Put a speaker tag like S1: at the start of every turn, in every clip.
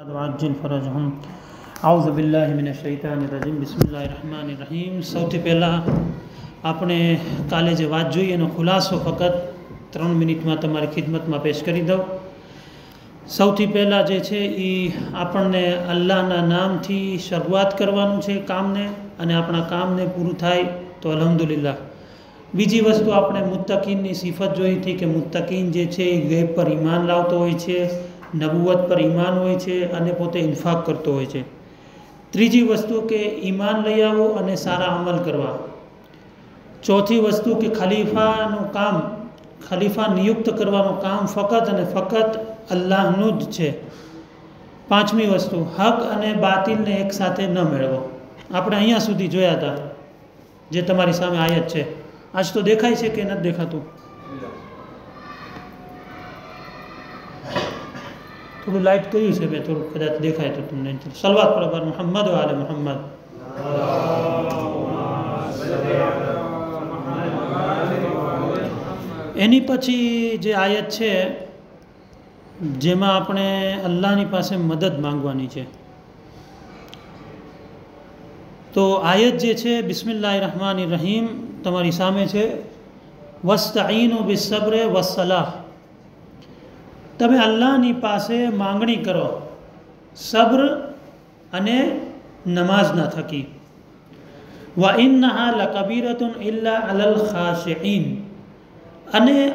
S1: વાજિલ ફરજહમ આઉઝ બિલ્લાહ મિન શૈતાન રજીમ બિસ્મિલ્લાહ રહમાન રહીમ સૌથી પહેલાં આપણે કાલે જે વાત જોઈ એનો ખુલાસો ફક્ત ત્રણ મિનિટમાં તમારી ખિદમતમાં પેશ કરી દઉં સૌથી પહેલાં જે છે એ આપણને અલ્લાહના નામથી શરૂઆત કરવાનું છે કામને અને આપણા કામને પૂરું થાય તો અલહમદુલિલ્લાહ બીજી વસ્તુ આપણે મુત્તકીનની સિફત જોઈ હતી કે મુત્તકીન જે છે એ ગેબ પર ઈમાન લાવતો હોય છે નબુવત પર ઈમાન હોય છે અને પોતે ઇન્ફાક કરતો હોય છે. ત્રીજી વસ્તુ કે ઈમાન લઈ આવો અને સારા અમલ કરવા. ચોથી વસ્તુ કે ખલીફાનું કામ, ખલીફા નિયુક્ત કરવાનું કામ ફક્ત અને ફક્ત અલ્લાહનું જ છે. પાંચમી વસ્તુ, હક અને બાતિલને એકસાથે ન મેળવો. આપણે અહીંયા સુધી જોયા હતા, જે તમારી સામે આયત છે. આજ તો દેખાય છે કે નથી દેખાતું? થોડું લાઇટ કર્યું છે મેં થોડું, કદાચ દેખાય તો તમને. સલવાત પ્રભાર મોહમ્મદ વાલે મોહમ્મદ એની પછી જે આયત છે, જેમાં આપણે અલ્લાહની પાસે મદદ માંગવાની છે. તો આયત જે છે બિસ્મિલ્લા રહમાન રહીમ, તમારી સામે છે. વસ્તઈનો બિસબરે વસલાહ તમે અલ્લાહની પાસે માંગણી કરો, સબ્ર અને નમાઝના થકી. વ ઇન્નહા લકબીરતુન ઇલ્લા અલલ ખાશિઈન અને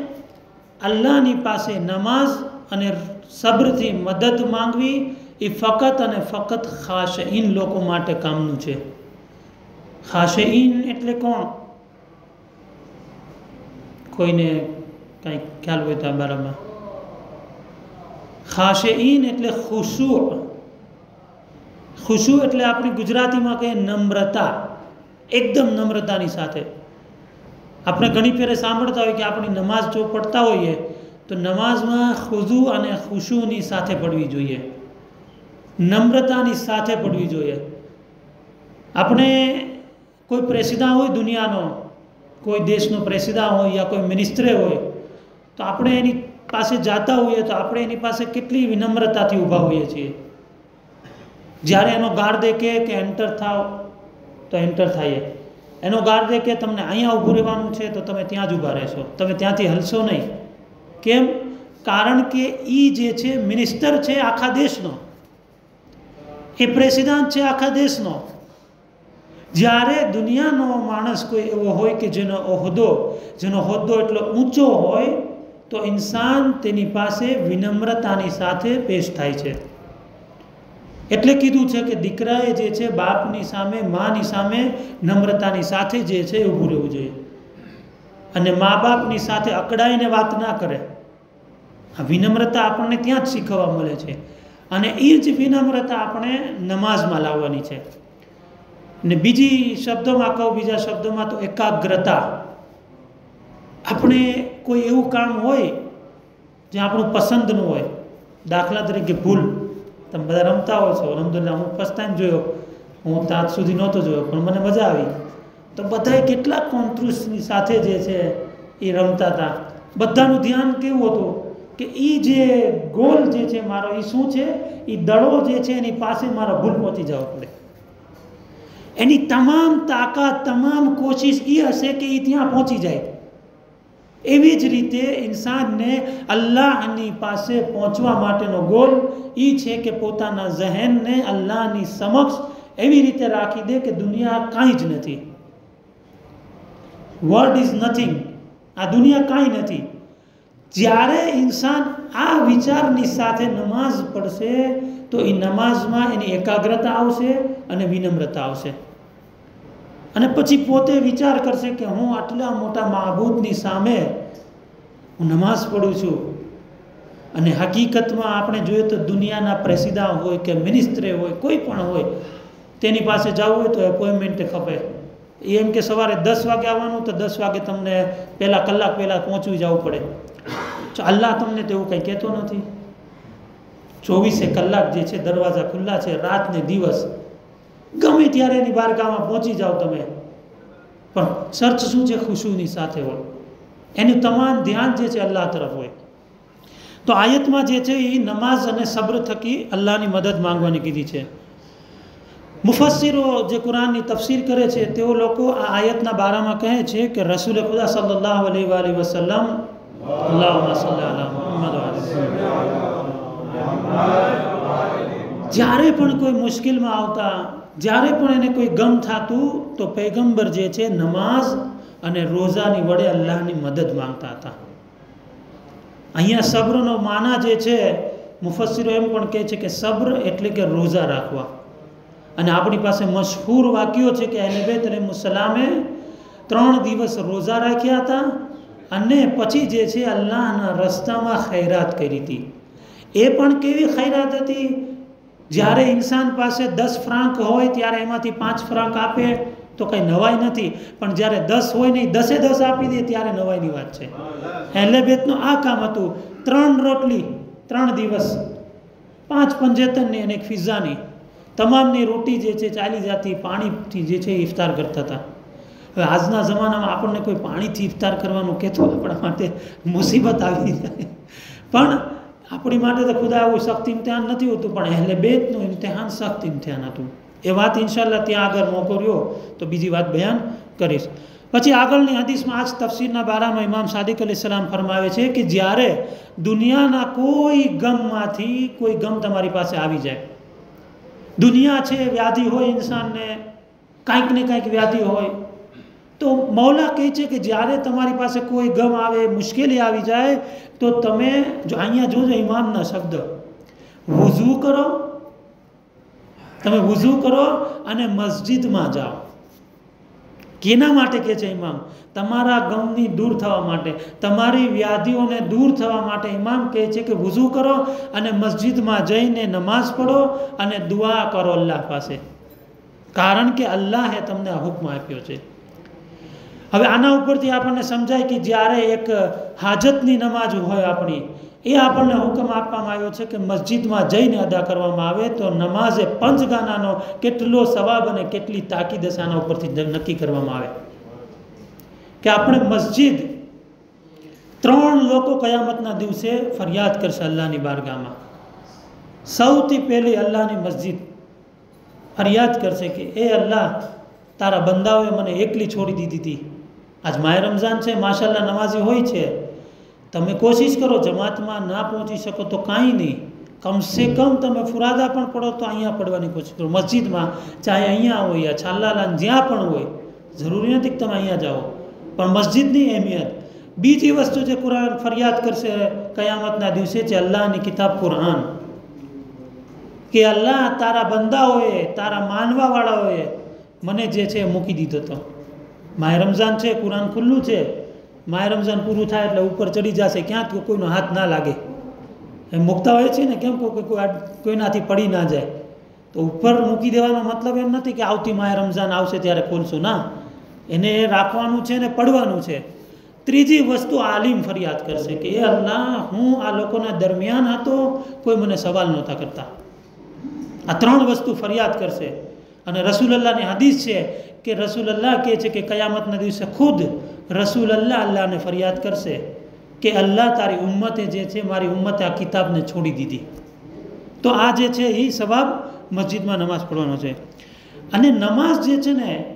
S1: અલ્લાહની પાસે નમાઝ અને સબ્રથી મદદ માંગવી એ ફકત અને ફકત ખાશઈન લોકો માટે કામનું છે. ખાશઈન એટલે કોણ? કોઈને કંઈક ખ્યાલ હોય તો બારામાં. ખાશેઈન એટલે ખુશુ. ખુશુ એટલે આપણી ગુજરાતીમાં કહીએ નમ્રતા. એકદમ નમ્રતાની સાથે. આપણે ઘણી ફેરે સાંભળતા હોય કે આપણી નમાઝ જો પડતા હોઈએ, તો નમાઝમાં ખુશુ અને ખુશુની સાથે પડવી જોઈએ. નમ્રતાની સાથે પડવી જોઈએ. આપણે કોઈ પ્રેસિદા હોય દુનિયાનો, કોઈ દેશનો પ્રેસિદા હોય યા કોઈ મિનિસ્ટરે હોય, તો આપણે એની પાસે જાતા હોઈએ તો આપણે એની પાસે કેટલી વિનમ્રતાથી ઊભા હોઈએ છીએ? જ્યારે એનો ગાર્ડ દેખે કે એન્ટર થાવ, તો એન્ટર થાય. એનો ગાર્ડ દેખે તમને અહીંયા ઊભું રહેવાનું છે, તો તમે ત્યાં જ ઊભા રહેશો. તમે ત્યાંથી હલશો નહીં. કેમ? કારણ કે એ જે છે મિનિસ્ટર છે આખા દેશનો. એ પ્રેસિડન્ટ છે આખા દેશનો. જ્યારે દુનિયાનો માણસ કોઈ એવો હોય કે જેનો હોદ્દો જેનો હોદ્દો એટલો ઊંચો હોય તો ઇન્સાન તેની પાસે વિનમ્રતાની સાથે પેશ થાય છે. એટલે કીધું છે કે દીકરાએ જે છે બાપની સામે, માની સામે નમ્રતાની સાથે જે છે ઊભું રહેવું જોઈએ. અને મા બાપની સાથે અકડાઈને વાત ના કરે. આ વિનમ્રતા આપણને ત્યાં જ શીખવા મળે છે. અને એ જ વિનમ્રતા આપણે નમાઝમાં લાવવાની છે. ને બીજી શબ્દોમાં કહું, બીજા શબ્દોમાં તો એકાગ્રતા. આપણે કોઈ એવું કામ હોય જે આપણું પસંદનું હોય, દાખલા તરીકે ભૂલ, તમે બધા રમતા હો છો અલહમદુલિલ્લાહ હું ફર્સ્ટ ટાઈમ જોયો, હું ત્યાં સુધી નહોતો જોયો, પણ મને મજા આવી. તો બધાએ કેટલા કોન્ટ્રુસની સાથે જે છે એ રમતા હતા. બધાનું ધ્યાન કેવું હતું કે એ જે ગોલ જે છે મારો એ શું છે? એ દડો જે છે એની પાસે મારા ભૂલ પહોંચી જવા પડે. એની તમામ તાકાત, તમામ કોશિશ એ હશે કે એ ત્યાં પહોંચી જાય. એવી જ રીતે ઇન્સાનને અલ્લાહની પાસે પહોંચવા માટેનો ગોલ એ છે કે પોતાના જહેનને અલ્લાહની સમક્ષ એવી રીતે રાખી દે કે દુનિયા કાંઈ જ નથી. વર્ડ ઇઝ નથિંગ આ દુનિયા કાંઈ નથી. જ્યારે ઇન્સાન આ વિચારની સાથે નમાઝ પડશે, તો એ નમાઝમાં એની એકાગ્રતા આવશે અને વિનમ્રતા આવશે. અને પછી પોતે વિચાર કરશે કે હું આટલા મોટા મહાબૂદની સામે હું નમાઝ પઢું છું. અને હકીકતમાં આપણે જોઈએ તો દુનિયાના પ્રેસિડા હોય કે મિનિસ્ટ્રે હોય, કોઈ પણ હોય, તેની પાસે જવું હોય તો એપોઇન્ટમેન્ટ ખપે. એમ કે સવારે દસ વાગે આવવાનું તો દસ વાગે તમને પહેલાં કલાક પહેલાં પહોંચવી જવું પડે. અલ્લાહ તમને તેવું કંઈ કહેતો નથી. ચોવીસે કલાક જે છે દરવાજા ખુલ્લા છે રાત ને દિવસ. ગમે ત્યારે એની બારગામાં પહોંચી જાઓ તમે. પણ સર્ચ શું છે? ખુશુની સાથે હોય. એનું તમામ ધ્યાન જે છે અલ્લાહ તરફ હોય. તો આયતમાં જે છે એ નમાઝ અને સબ્ર થકી અલ્લાહની મદદ માંગવાની કીધી છે. મુફસ્સીરો જે કુરાનની તફસીર કરે છે, તેઓ લોકો આ આયતના બારામાં કહે છે કે રસૂલ ખુદા સલ્લાહ અલી વસલમ જ્યારે પણ કોઈ મુશ્કેલમાં આવતા, જ્યારે પણ એને કોઈ ગમ થતું, તો પૈગંબર જે છે નમાઝ અને રોઝાની વડે અલ્લાહની મદદ માંગતા હતા. અહીંયા સબ્રનો માના જે છે, મુફસ્સીરો એમ પણ કહે છે કે સબ્ર એટલે કે રોઝા રાખવા. અને આપણી પાસે મશહૂર વાક્યો છે કે અહેલબેત મુસલામે ત્રણ દિવસ રોઝા રાખ્યા હતા અને પછી જે છે અલ્લાહના રસ્તામાં ખૈરાત કરી હતી. એ પણ કેવી ખૈરાત હતી? જ્યારે ઇન્સાન પાસે દસ ફ્રાંક હોય ત્યારે એમાંથી પાંચ ફ્રાંક આપે તો કંઈ નવાઈ નથી. પણ જ્યારે દસ હોય નહીં દસે દસ આપી દે ત્યારે નવાઈની વાત છે. એલેબેતનું આ કામ હતું. ત્રણ રોટલી, ત્રણ દિવસ. પાંચ પંજેતનની અને એક ફિઝાની તમામની રોટી જે છે ચાલી જતી, પાણીથી જે છે એ ઇફતાર કરતા હતા. હવે આજના જમાનામાં આપણને કોઈ પાણીથી ઇફતાર કરવાનું કહેતો આપણા માટે મુસીબત આવી જાય. પણ આપણી માટે તો ખુદા આવું સખ્ત ઇમ્તિહાન નથી હોતું. પણ એટલે બેતનું ઇમ્તિહાન, સખ્ત ઇમ્તિહાન હતું. એ વાત ઇન્શાલ્લાહ ત્યાં આગળ મોકો રહ્યો તો બીજી વાત બયાન કરીશ. પછી આગળની હદીસમાં આજ તફસીરના બારામાં ઇમામ સાદિક અલી સલામ ફરમાવે છે કે જ્યારે દુનિયાના કોઈ ગમમાંથી કોઈ ગમ તમારી પાસે આવી જાય. દુનિયા છે, વ્યાધિ હોય ઇન્સાનને, કાંઈક ને કાંઈક વ્યાધિ હોય. તો મૌલા કહે છે કે જ્યારે તમારી પાસે કોઈ ગમ આવે, મુશ્કેલી આવી જાય, તો તમે જો અહીંયા જોજો ઇમામના શબ્દ, વુઝુ કરો તમે વુઝુ કરો અને મસ્જિદમાં જાઓ. કેના માટે કહે છે ઇમામ તમારા ગમની દૂર થવા માટે. તમારી વ્યાધિઓને દૂર થવા માટે ઇમામ કહે છે કે વુઝુ કરો અને મસ્જિદમાં જઈને નમાઝ પઢો અને દુઆ કરો અલ્લાહ પાસે. કારણ કે અલ્લાહે તમને આ હુકમ આપ્યો છે. હવે આના ઉપરથી આપણને સમજાય કે જ્યારે એક હાજતની નમાજ હોય આપણી એ આપણને હુકમ આપવામાં આવ્યો છે કે મસ્જિદમાં જઈને અદા કરવામાં આવે તો નમાઝે પંચગાનાનો કેટલો સવાબ અને કેટલી તાકી દશાના ઉપરથી નક્કી કરવામાં આવે. કે આપણે મસ્જિદ ત્રણ લોકો કયામતના દિવસે ફરિયાદ કરશે અલ્લાહની બારગામાં સૌથી પહેલી અલ્લાહની મસ્જિદ ફરિયાદ કરશે કે, એ અલ્લાહ, તારા બંદાઓએ મને એકલી છોડી દીધી હતી આજ માય રમઝાન છે માશાલ્લાહ નમાઝી હોય છે. તમે કોશિશ કરો જમાતમાં ના પહોંચી શકો તો કાંઈ નહીં. કમસે કમ તમે ફુરાદા પણ પડો તો અહીંયા પડવાની કોશિશ કરો. મસ્જિદમાં ચાહે અહીંયા હોય યા છાલ્લાલાન જ્યાં પણ હોય, જરૂરી નથી કે તમે અહીંયા જાઓ. પણ મસ્જિદની અહેમિયત. બીજી વસ્તુ જે કુરાન ફરિયાદ કરશે કયામતના દિવસે છે અલ્લાહની કિતાબ કુરાન. કે અલ્લાહ તારા બંદાઓએ તારા માનવાવાળાઓએ મને જે છે મૂકી દીધો હતો માય રમઝાન છે, કુરાન ખુલ્લું છે. માય રમઝાન પૂરું થાય એટલે ઉપર ચડી જશે ક્યાં કોઈનો હાથ ના લાગે. એમ મૂકતા હોય છે ને, કેમ કોઈ કોઈનાથી પડી ના જાય. તો ઉપર મૂકી દેવાનો મતલબ એમ નથી કે આવતી માય રમઝાન આવશે ત્યારે ખોલશું. ના, એને રાખવાનું છે ને પડવાનું છે. ત્રીજી વસ્તુ આલિમ ફરિયાદ કરશે કે, એ અલ્લાહ, હું આ લોકોના દરમિયાન હતો, કોઈ મને સવાલ નહોતા કરતા. આ ત્રણ વસ્તુ ફરિયાદ કરશે. અને રસૂલલ્લાહની હદીસ છે કે રસૂલલ્લાહ કહે છે કે, કયામતના દિવસે ખુદ રસૂલ અલ્લાહ અલ્લાહને ફરિયાદ કરશે કે અલ્લાહ તારી ઉમ્મતે જે છે મારી ઉમ્મતે આ કિતાબને છોડી દીધી. તો આ જે છે એ સવાબ મસ્જિદમાં નમાઝ પઢવાનો છે. અને નમાઝ જે છે ને,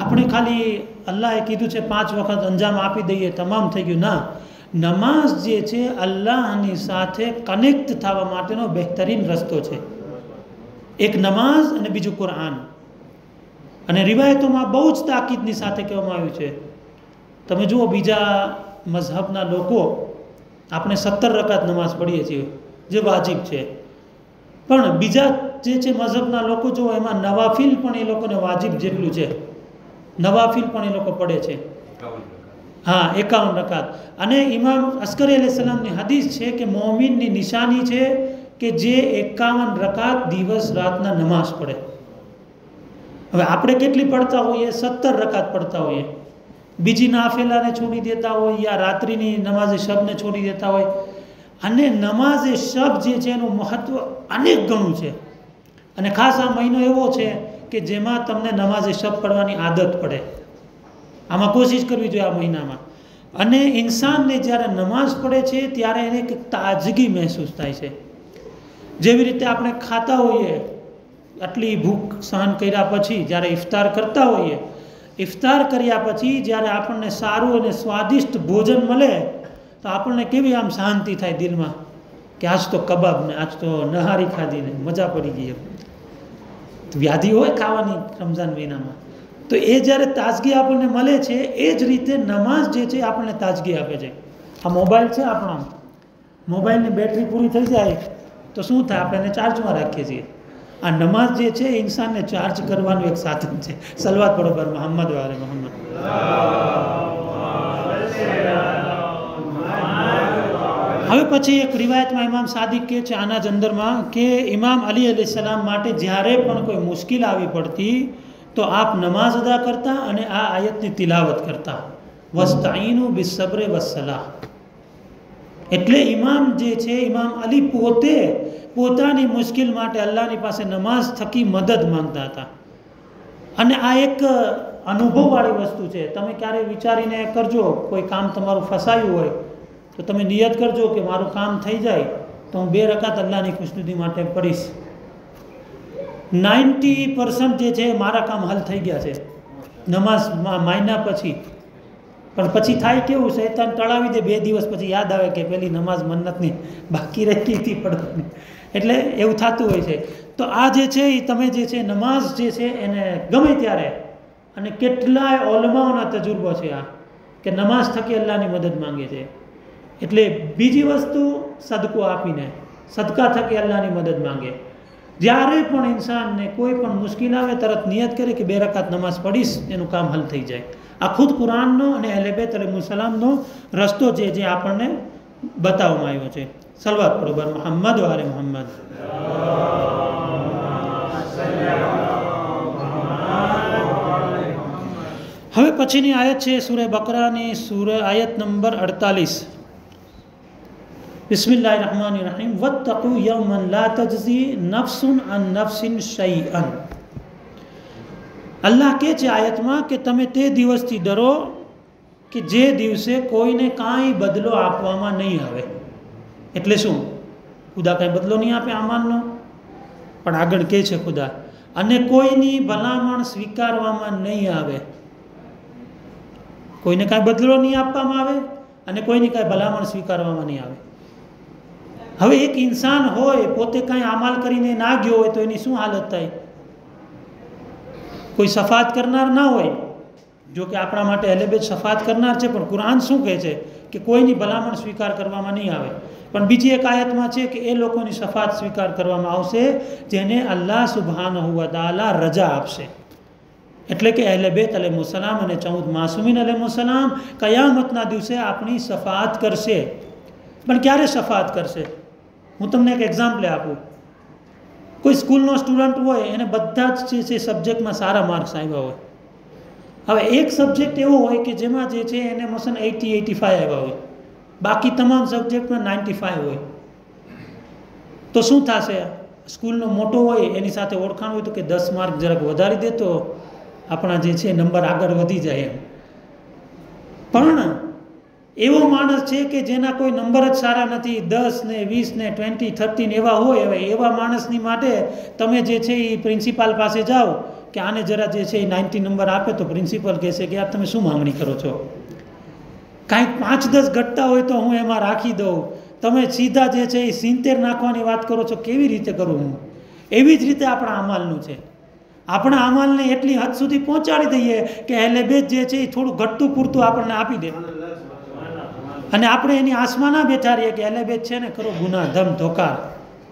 S1: આપણે ખાલી અલ્લાહે કીધું છે પાંચ વખત અંજામ આપી દઈએ, તમામ થઈ ગયું. ના, નમાઝ જે છે અલ્લાહની સાથે કનેક્ટ થવા માટેનો બહેતરીન રસ્તો છે. એક નમાઝ અને બીજું કુરાન. અને રિવાયતોમાં બહુ જ તાકીદની સાથે કહેવામાં આવ્યું છે. તમે જુઓ બીજા મઝહબના લોકો આપણે સત્તર રકાત નમાઝ પઢીએ છીએ, જે વાજિબ છે. પણ બીજા જે છે મઝહબના લોકો જો એમાં નવાફિલ પણ એ લોકોને વાજિબ જેટલું છે. નવાફિલ પણ એ લોકો પડે છે. હા, એકાવન રકાત. અને ઇમામ અસ્કરી અલી સલામની હદીસ છે કે મોમિનની નિશાની છે કે જે એકાવન રકાત દિવસ રાતના નમાઝ પડે હવે આપણે કેટલી પડતા હોઈએ? સત્તર રકાત પડતા હોઈએ. બીજી નાફેલાને છોડી દેતા હોય યા રાત્રિની નમાઝે શબને છોડી દેતા હોય. અને નમાઝે શબ જે છે એનું મહત્ત્વ અનેક ગણું છે. અને ખાસ આ મહિનો એવો છે કે જેમાં તમને નમાઝે શબ પડવાની આદત પડે. આમાં કોશિશ કરવી જોઈએ આ મહિનામાં. અને ઇન્સાનને જ્યારે નમાઝ પડે છે ત્યારે એને એક તાજગી મહેસૂસ થાય છે. જેવી રીતે આપણે ખાતા હોઈએ, આટલી ભૂખ સહન કર્યા પછી જ્યારે ઇફતાર કરતા હોઈએ ઇફતાર કર્યા પછી જ્યારે આપણને સારું અને સ્વાદિષ્ટ ભોજન મળે, તો આપણને કેવી આમ શાંતિ થાય દિલમાં? કે આજ તો કબાબ ને આજ તો નહારી ખાધીને મજા પડી ગઈ વ્યાધિ હોય ખાવાની રમઝાન મહિનામાં? તો એ જ્યારે તાજગી આપણને મળે છે, એ જ રીતે નમાઝ જે છે આપણને તાજગી આપે છે. આ મોબાઈલ છે આપણો મોબાઈલની બેટરી પૂરી થઈ જાય, તો શું થાય? આપણે એને ચાર્જમાં રાખીએ છીએ. આ નમાઝ જે છે ઇન્સાનને ચાર્જ કરવાનું એક સાધન છે. સલવાત બરોબર મોહમ્મદ વારે મોહમ્મદ. હવે પછી એક રિવાયતમાં ઇમામ સાદિક કે છે, આના જ અંદરમાં કે ઇમામ અલી અલી સલામ માટે જ્યારે પણ કોઈ મુશ્કેલ આવી પડતી, તો આપ નમાઝ અદા કરતા અને આ આયતની તિલાવત કરતા. વસ્તાઈનું બિસબરે વસલાહ એટલે ઇમામ જે છે, ઇમામ અલી પોતે પોતાની મુશ્કેલ માટે અલ્લાહની પાસે નમાઝ થકી મદદ માંગતા હતા. અને આ એક અનુભવવાળી વસ્તુ છે. તમે ક્યારે વિચારીને કરજો, કોઈ કામ તમારું ફસાયું હોય, તો તમે નિયત કરજો કે મારું કામ થઈ જાય તો હું બે રકાત અલ્લાહની ખુશનુદી માટે પડીશ. નાઇન્ટી પર્સન્ટ જે છે મારા કામ હલ થઈ ગયા છે. નમાઝ માયના પછી. પણ પછી થાય કેવું, શૈતાન ટળાવી દે, બે દિવસ પછી યાદ આવે કે પેલી નમાઝ મન્નતની બાકી રહેતી હતી પડવાની એટલે એવું થતું હોય છે. તો આ જે છે એ તમે જે છે નમાઝ જે છે એને ગમે ત્યારે અને કેટલાય ઓલમાઓના તજુર્બો છે આ, કે નમાઝ થકી અલ્લાહની મદદ માંગે છે. એટલે બીજી વસ્તુ સદકો આપીને, સદકા થકી અલ્લાહની મદદ માંગે. જ્યારે પણ ઇન્સાનને કોઈ પણ મુશ્કેલ આવે, તરત નિયત કરે કે બે રકાત નમાઝ પડીશ એનું કામ હલ થઈ જાય. આ ખુદ કુરાનનો અને અહેલેબેત અલમુસલામનો રસ્તો છે જે આપણને બતાવવામાં આવ્યો છે. સલવાત બરોબર મોહમ્મદ વારે મોહમ્મદ હવે પછીની આયત છે સુરે બકરાની સુર આયત નંબર અડતાલીસ બિસ્મિલ્લાહ રહમાન રહીમ વત્તકુ યમન લા તજઝી નફસુન અન નફસિન શૈઅન અલ્લાહ કહે છે આયતમાં કે તમે તે દિવસથી ડરો કે જે દિવસે કોઈને કાંઈ બદલો આપવામાં નહીં આવે એટલે શું? ખુદા કાંઈ બદલો નહીં આપે આમાનનો પણ આગળ કહે છે ખુદા, અને કોઈની ભલામણ સ્વીકારવામાં નહીં આવે. કોઈને કાંઈ બદલો નહીં આપવામાં આવે અને કોઈની કાંઈ ભલામણ સ્વીકારવામાં નહીં આવે. હવે એક ઇન્સાન હોય, પોતે કાંઈ અમાલ કરીને ના ગયો હોય તો એની શું હાલત થાય? કોઈ સફાત કરનાર ના હોય? જો કે આપણા માટે અહેલેબેજ સફાત કરનાર છે, પણ કુરાન શું કહે છે? કે કોઈની ભલામણ સ્વીકાર કરવામાં નહીં આવે. પણ બીજી એક આયતમાં છે કે એ લોકોની સફાત સ્વીકાર કરવામાં આવશે, જેને અલ્લાહ સુબહાન તાલા રજા આપશે. એટલે કે અહેલે બેત અલેમુસલામ અને ચૌદ માસુમીન અલેમુસલામ કયામતના દિવસે આપણી સફાત કરશે. પણ ક્યારે સફાત કરશે? હું તમને એક એક્ઝામ્પલ આપું. કોઈ સ્કૂલનો સ્ટુડન્ટ હોય, એને બધા જ જે છે સબ્જેક્ટમાં સારા માર્ક્સ આવ્યા હોય હવે એક સબ્જેક્ટ એવો હોય કે જેમાં જે છે એને મસન એટી એટી ફાઈવ આવ્યા હોય. બાકી તમામ સબ્જેક્ટમાં નાઇન્ટી ફાઈવ હોય. તો શું થશે? સ્કૂલનો મોટો હોય, એની સાથે ઓળખાણ હોય તો કે દસ માર્ક જરાક વધારી દે તો આપણા જે છે નંબર આગળ વધી જાય એમ. પણ એવો માણસ છે કે જેના કોઈ નંબર જ સારા નથી, દસ ને વીસ ને ટ્વેન્ટી થર્ટીન એવા હોય, હવે એવા માણસની માટે તમે જે છે એ પ્રિન્સિપાલ પાસે જાઓ કે આને જરા જે છે એ નાઇન્ટી નંબર આપે તો પ્રિન્સિપલ કહેશે કે યાર તમે શું માંગણી કરો છો? કાંઈક પાંચ દસ ઘટતા હોય તો હું એમાં રાખી દઉં. તમે સીધા જે છે એ સિત્તેર નાખવાની વાત કરો છો, કેવી રીતે કરું હું? એવી જ રીતે આપણા અમાલનું છે. આપણા અમાલને એટલી હદ સુધી પહોંચાડી દઈએ કે એલેબેજ જે છે એ થોડું ઘટતું પૂરતું આપણને આપી દે. અને આપણે એની આસમાં ના બેઠા રહીએ કે એલેબેજ છે ને કરો ગુના ધમ ધોકાર.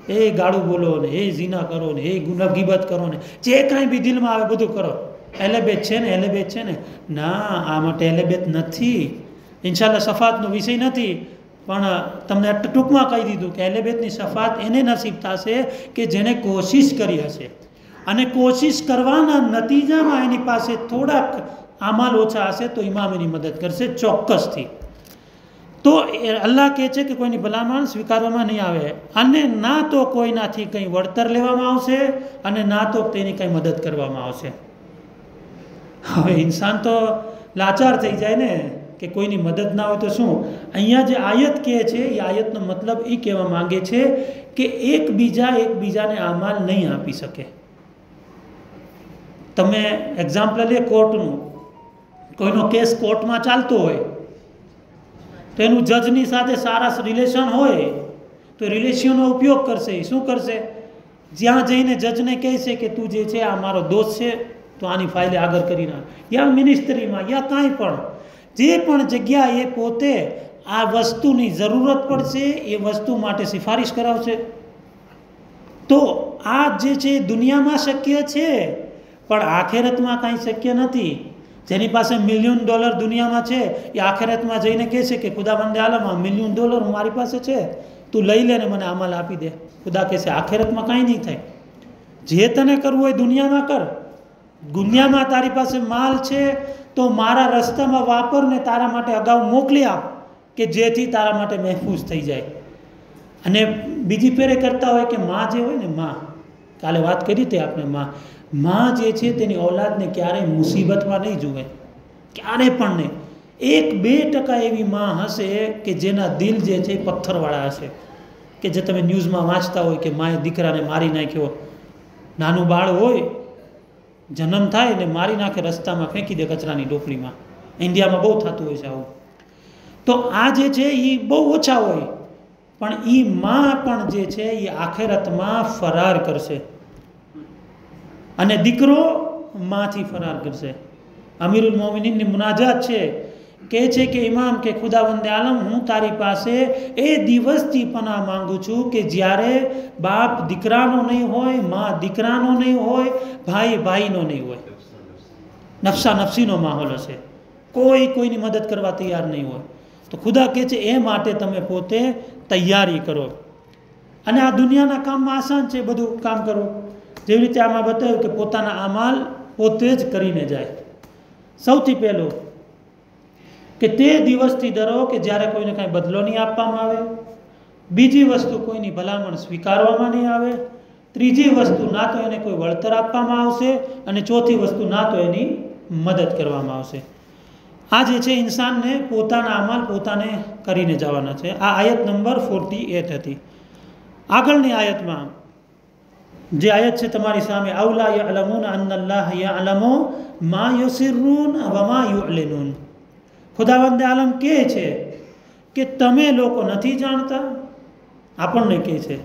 S1: એ ગાળું બોલો ને એ ઝીના કરો ને એ ગુના ગીબત કરો ને, જે કાંઈ બી દિલમાં આવે બધું કરો. એલેબેજ છે ને એલેબેજ છે ને? ના, આ માટે એલેબેત નથી. ઇન્શાલ્લા સફાતનો વિષય નથી. પણ તમને ટૂંકમાં કહી દીધું કે એલેબેતની સફાત એને નસીબ થશે કે જેને કોશિશ કરી હશે. અને કોશિશ કરવાના નતીજામાં એની પાસે થોડાક આમાલ ઓછા હશે તો ઇમામ મદદ કરશે ચોક્કસથી. તો અલ્લાહ કહે છે કે કોઈની ભલામણ સ્વીકારવામાં નહીં આવે. અને ના તો કોઈનાથી કંઈ વળતર લેવામાં આવશે અને ના તો તેની કંઈ મદદ કરવામાં આવશે. હવે ઇન્સાન તો લાચાર થઈ જાય ને કે કોઈની મદદ ના હોય તો શું? અહીંયા જે આયત કહે છે, એ આયતનો મતલબ એ કહેવા માંગે છે કે એકબીજા એકબીજાને આ માલ નહીં આપી શકે. તમે એક્ઝામ્પલ લે કોર્ટનું કોઈનો કેસ કોર્ટમાં ચાલતો હોય તો એનું જજની સાથે સારા રિલેશન હોય તો રિલેશનનો ઉપયોગ કરશે. શું કરશે? જ્યાં જઈને જજને કહેશે કે તું જે છે આ મારો દોસ્ત છે, તો આની ફાઇલે આગળ કરી નાખ. યા મિનિસ્ટ્રીમાં યા કાંઈ પણ. જે પણ જગ્યાએ પોતે આ વસ્તુની જરૂરત પડશે, એ વસ્તુ માટે સિફારિશ કરાવશે. તો આ જે છે દુનિયામાં શક્ય છે, પણ આખેરતમાં કાંઈ શક્ય નથી. જેની પાસે મિલિયન ડોલર દુનિયામાં છે, એ આખેરતમાં જઈને કહે છે કે, ખુદા બંદે આલમ મિલિયન ડોલર મારી પાસે છે, તું લઈ લે ને મને અમલ આપી દે. ખુદા કહેશે આખેરતમાં કાંઈ નહીં થાય. જે તને કરવું હોય દુનિયામાં કર. દુનિયામાં તારી પાસે માલ છે, તો મારા રસ્તામાં વાપરને તારા માટે અગાઉ મોકલી આપ, કે જેથી તારા માટે મહેફૂઝ થઈ જાય. અને બીજી ફેરે કરતા હોય કે માં જે હોય ને, માં કાલે વાત કરી હતી આપણે માં. માં જે છે તેની ઔલાદને ક્યારેય મુસીબતમાં નહીં જુએ. ક્યારે પણ નહીં. એક બે ટકા એવી માં હશે કે જેના દિલ જે છે એ પથ્થરવાળા હશે. કે જે તમે ન્યૂઝમાં વાંચતા હોય કે માએ દીકરાને મારી નાખ્યો. નાનું બાળ હોય, જન્મ થાય ને મારી નાખે રસ્તામાં ફેંકી દે કચરાની ટોપલીમાં ઇન્ડિયામાં બહુ થતું હોય છે આવું. તો આ જે છે એ બહુ ઓછા હોય. પણ એ માં પણ જે છે એ આખેરતમાં ફરાર કરશે. અને દીકરો માંથી ફરાર કરશે. અમીરુલ મોમિનની મુનાજાત છે. કહે છે કે, ઇમામ કે ખુદાવંદે આલમ, હું તારી પાસે એ દિવસથી પના માંગુ છું કે જ્યારે બાપ દીકરાનો નહીં હોય, મા દીકરાનો નહીં હોય, ભાઈ ભાઈનો નહીં હોય. નફસા નફસીનો માહોલ હશે. કોઈ કોઈની મદદ કરવા તૈયાર નહીં હોય. તો ખુદા કહે છે, એ માટે તમે પોતે તૈયારી કરો. અને આ દુનિયાના કામમાં આસાન છે બધું કામ કરો જેવી રીતે આમાં બતાવ્યું કે પોતાના અમાલ પોતે જ કરીને જાય. સૌથી પહેલું કે તે દિવસથી ડરો કે જ્યારે કોઈને કાંઈ બદલો નહીં આપવામાં આવે. બીજી વસ્તુ કોઈની ભલામણ સ્વીકારવામાં નહીં આવે. ત્રીજી વસ્તુ ના તો એને કોઈ વળતર આપવામાં આવશે અને ચોથી વસ્તુ ના તો એની મદદ કરવામાં આવશે. આ જે છે ઇન્સાનને પોતાના અમાલ પોતાને કરીને જવાના છે. આ આયત નંબર ફોર્ટી એટ હતી. આગળની આયતમાં જે આયત છે તમારી સામે, અવલા યઅલમૂન અન્નલ્લાહ યઅલમુ મા યુસિરૂન વમા મા યુઅલિનુન. ખુદાવંદે આલમ કહે છે કે તમે લોકો નથી જાણતા? આપણને કહે છે,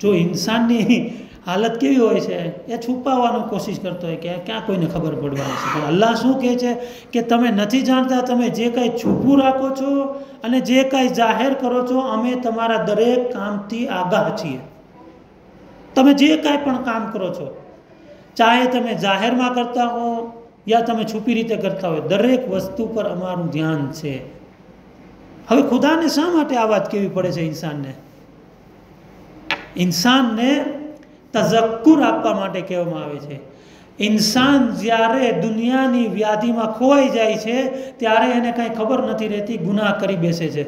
S1: જો ઇન્સાનની હાલત કેવી હોય છે, એ છુપાવવાનો કોશિશ કરતો હોય કે ક્યાં કોઈને ખબર પડવાની છે. પણ અલ્લાહ શું કહે છે કે તમે નથી જાણતા, તમે જે કાંઈ છૂપું રાખો છો અને જે કાંઈ જાહેર કરો છો, અમે તમારા દરેક કામથી આગાહ છીએ. તમે જે કાંઈ પણ કામ કરો છો, ચાહે તમે જાહેરમાં કરતા હો યા તમે છુપી રીતે કરતા હોય, દરેક વસ્તુ પર અમારું ધ્યાન છે. હવે ખુદાને શા માટે આ વાત કેવી પડે છે ઇન્સાનને? ઇન્સાનને તઝક્કુર આપવા માટે કહેવામાં આવે છે. ઇન્સાન જ્યારે દુનિયાની વ્યાધિમાં ખોવાઈ જાય છે, ત્યારે એને કાંઈ ખબર નથી રહેતી, ગુનાહ કરી બેસે છે.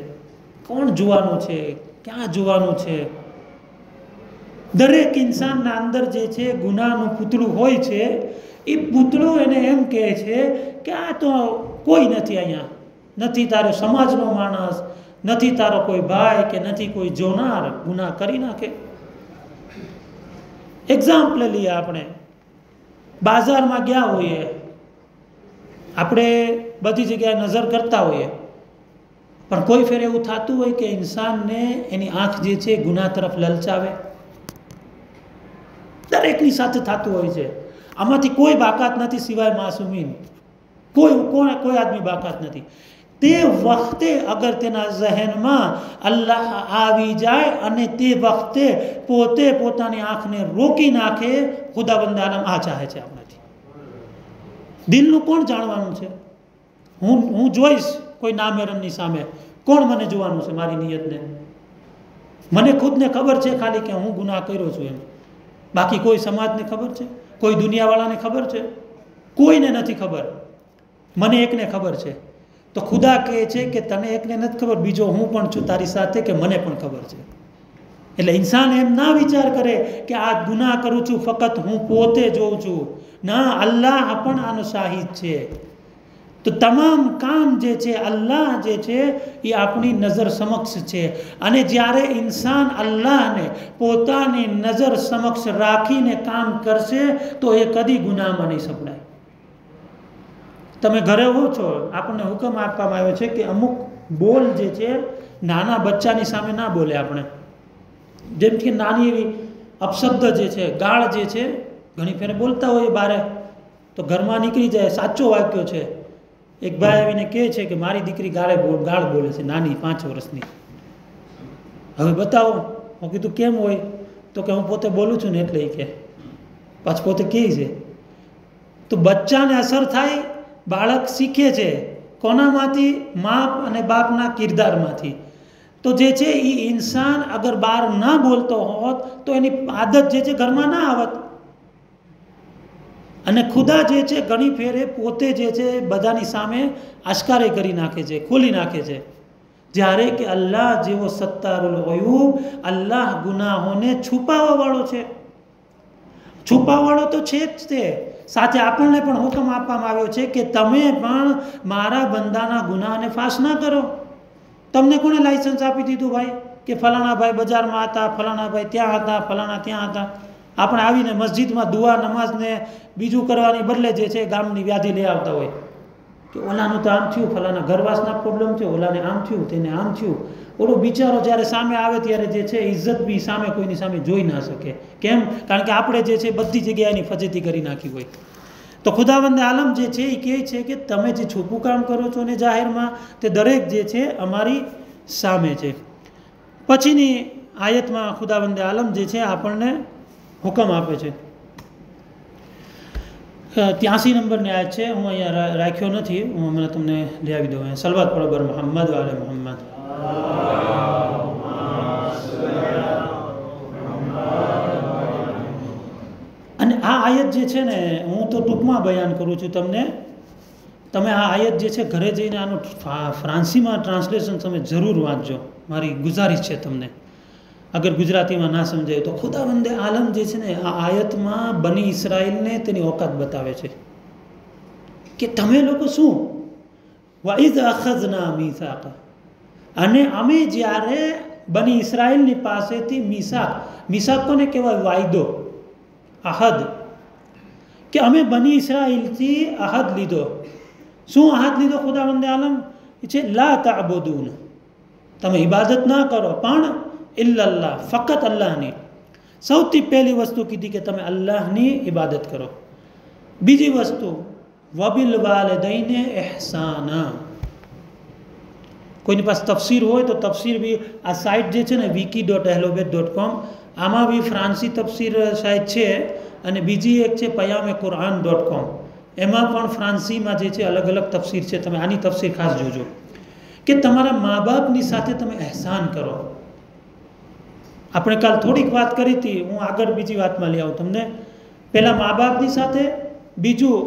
S1: કોણ જોવાનું છે? ક્યાં જોવાનું છે? દરેક ઇન્સાનના અંદર જે છે ગુનાનું પૂતળું હોય છે, એ પૂતળું એને એમ કહે છે કે આ તો કોઈ નથી અહીંયા. નથી તારો સમાજનો માણસ, નથી તારો કોઈ ભાઈ કે નથી કોઈ જોનાર ગુના કરી નાખે. એક્ઝામ્પલ લઈએ આપણે. બાજારમાં ગયા હોઈએ. આપણે બધી જગ્યાએ નજર કરતા હોઈએ. પણ કોઈ ફેર એવું થતું હોય કે ઇન્સાનને એની આંખ જે છે ગુના તરફ લલચાવે? દરેકની સાથે થતું હોય છે. આમાંથી કોઈ બાકાત નથી સિવાય માસુમીન. કોઈ કોઈ કોઈ આદમી બાકાત નથી. તે વખતે અગર તેના જહેનમાં અલ્લાહ આવી જાય અને તે વખતે પોતે પોતાની આંખને રોકી નાખે ખુદાબંદ આ ચાહે છે આપણાથી. દિલનું કોણ જાણવાનું છે? હું હું જોઈશ કોઈ નામેરમની સામે. કોણ મને જોવાનું છે મારી નિયતને? મને ખુદને ખબર છે ખાલી કે હું ગુનાહ કર્યો છું એમ. બાકી કોઈ સમાજને ખબર છે? કોઈ દુનિયાવાળાને ખબર છે? કોઈને નથી ખબર. મને એકને ખબર છે. તો ખુદા કહે છે કે તને એકને નથી ખબર, બીજો હું પણ છું તારી સાથે કે મને પણ ખબર છે. એટલે ઇન્સાન એમ ના વિચાર કરે કે આ ગુનાહ કરું છું, ફક્ત હું પોતે જોઉં છું. ના, અલ્લાહ પણ આનો શાહિદ છે. તો તમામ કામ જે છે, અલ્લાહ જે છે, એ આપણી નજર સમક્ષ છે. અને જ્યારે ઇન્સાન અલ્લાહને પોતાની નજર સમક્ષ રાખીને કામ કરશે, તો એ કદી ગુનામાં નહીં સપડાય તમે ઘરે હો છો, આપણને હુકમ આપવામાં આવ્યો છે કે અમુક બોલ જે છે, નાના બચ્ચાની સામે ના બોલે આપણે. જેમ કે નાની એવી અપશબ્દ જે છે, ગાળ જે છે, ઘણી ફેરે બોલતા હોય બારે. તો ઘરમાં નીકળી જાય, સાચો વાક્યો છે. એક ભાઈ આવીને કહે છે કે મારી દીકરી ગાળે ગાળ બોલે છે, નાની, પાંચ વર્ષની. હવે બતાવો. હું કીધું, કેમ હોય? તો કે, હું પોતે બોલું છું ને એટલે કે પાછું પોતે કહે છે. તો બચ્ચાને અસર થાય, બાળક શીખે છે કોનામાંથી? માપ અને બાપના કિરદારમાંથી. તો જે છે એ ઇન્સાન અગર બહાર ના બોલતો હોત તો એની આદત જે છે ઘરમાં ના આવત. અને ખુદા જે છે, ઘણી ફેરે પોતે જે છે, બધાની સામે આશ્કારે કરી નાખે છે, ખોલી નાખે છે. જ્યારે કે અલ્લાહ જેવો સત્તારુલ અયુબ અલ્લાહ ગુનાહોને છુપાવવાવાળો છે. છુપાવવાળો તો છે જ તે. સાથે આપણને પણ હુકમ આપવામાં આવ્યો છે કે તમે પણ મારા બંદાના ગુનાને ફાશ ના કરો. તમને કોણે લાઇસન્સ આપી દીધું ભાઈ? કે ફલાણા ભાઈ બજારમાં હતા, ફલાણા ભાઈ ત્યાં હતા, ફલાણા ત્યાં હતા. આપણે આવીને મસ્જિદમાં દુઆ, નમાઝને બીજું કરવાની બદલે જે છે ગામની વ્યાધિ લઈ આવતા હોય. કે ઓલાનું તો આમ થયું, ફલાના ઘરવાસના પ્રોબ્લેમ છે ઓલાને આમ થયું, તેને આમ થયું. ઓલો બિચારો જ્યારે સામે આવે ત્યારે જે છે ઇજ્જત બી સામે કોઈની સામે જોઈ ના શકે. કેમ? કારણ કે આપણે જે છે બધી જગ્યાએ એની ફજેતી કરી નાખી હોય. તો ખુદાવંદ આલમ જે છે એ કહે છે કે તમે જે છૂપું કામ કરો છો ને જાહેરમાં, તે દરેક જે છે અમારી સામે છે. પછીની આયતમાં ખુદાવંદ આલમ જે છે આપણને હુકમ આપે છે. ત્યાંસી નંબરની આયત છે. હું અહીંયા રાખ્યો નથી. હું હમણાં તમને લઈ આવી દઉં સલવાત બરોબર મોહમ્મદ વાલે મોહમ્મદ. અને આ આયત જે છે ને, હું તો ટૂંકમાં બયાન કરું છું તમને. તમે આ આયત જે છે, ઘરે જઈને આનું ફ્રાન્સીમાં ટ્રાન્સલેશન તમે જરૂર વાંચજો. મારી ગુજારિશ છે તમને. અગર ગુજરાતીમાં ના સમજાયું તો ખુદાવંદે આલમ જે છે ને, આ આયતમાં બની ઇસરાયલને તેની ઓકાત બતાવે છે. કે તમે લોકો શું? વાઈદ અખઝના મીસાક. અને અમે જ્યારે બની ઇસરાયલની પાસેથી મીસાક મીસાક કોને કહેવાય? વાયદો, અહદ. કે અમે બની ઇસરાયલથી અહદ લીધો. શું અહદ લીધો? ખુદાવંદે આલમ? છે, લા તાબુદૂન. તમે ઇબાદત ના કરો, પણ ઇલ્લલ્લાહ, ફકત અલ્લાહની. સૌથી પહેલી વસ્તુ કીધી કે તમે અલ્લાહની ઇબાદત કરો. બીજી વસ્તુ, વબિલ વાલદૈને એહસાના કોઈની પાસે તફસીર હોય તો તફસીર બી આ સાઇટ જે છે ને વિકી ડોટ એહલોબેટ ડોટ કોમ આમાં બી ફ્રાન્સી તફસીર સાઇટ છે અને બીજી એક છે પયામે કુરાન ડોટ કોમ એમાં પણ ફ્રાન્સીમાં જે છે અલગ અલગ તફસીર છે. તમે આની તફસીર ખાસ જોજો કે તમારા મા બાપની સાથે તમે અહેસાન કરો. આપણે કાલ થોડીક વાત કરી હતી, હું આગળ બીજી વાતમાં લઈ આવું તમને. પહેલાં મા બાપની સાથે, બીજું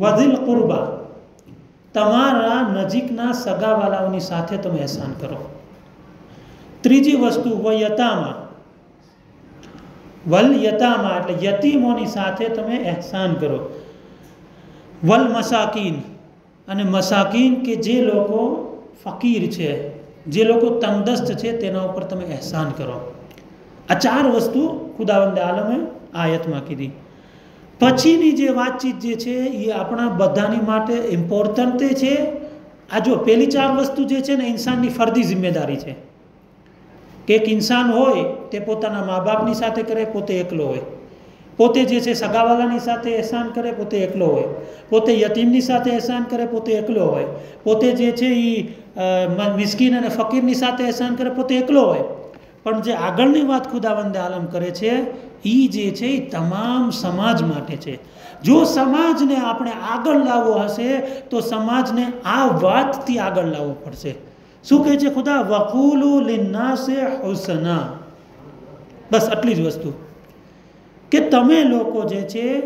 S1: વધિલ કુરબા. તમારા નજીકના સગાવાલાઓની સાથે તમે અહેસાન કરો. ત્રીજી વસ્તુ વયતામાં વલ યતામાં એટલે યતીમોની સાથે તમે અહેસાન કરો. વલ મસાકીન અને મસાકીન કે જે લોકો ફકીર છે, જે લોકો તંદસ્ત છે, તેના ઉપર તમે અહેસાન કરો. આ ચાર વસ્તુ ખુદાવંદ આલમે આયતમાં કીધી. પછીની જે વાતચીત જે છે, એ આપણા બધાની માટે ઇમ્પોર્ટન્ટ છે. આ જો પહેલી ચાર વસ્તુ જે છે ને ઇન્સાનની ફરદી જિમ્મેદારી છે. કે એક ઇન્સાન હોય, તે પોતાના મા બાપની સાથે કરે, પોતે એકલો હોય. પોતે જે છે, સગાવાલાની સાથે એહસાન કરે, પોતે એકલો હોય. પોતે યતીમની સાથે એહસાન કરે, પોતે એકલો હોય. પોતે જે છે એ મિસ્કીન અને ફકીરની સાથે એહસાન કરે, પોતે એકલો હોય. પણ જે આગળની વાત ખુદાવંદે આલમ કરે છે એ જે છે એ તમામ સમાજ માટે છે. જો સમાજને આપણે આગળ લાવવો હશે, તો સમાજને આ વાતથી આગળ લાવવું પડશે. શું કહે છે ખુદા? વકુલુ લિન્નાસે હુસના. બસ આટલી જ વસ્તુ. કે તમે લોકો જે છે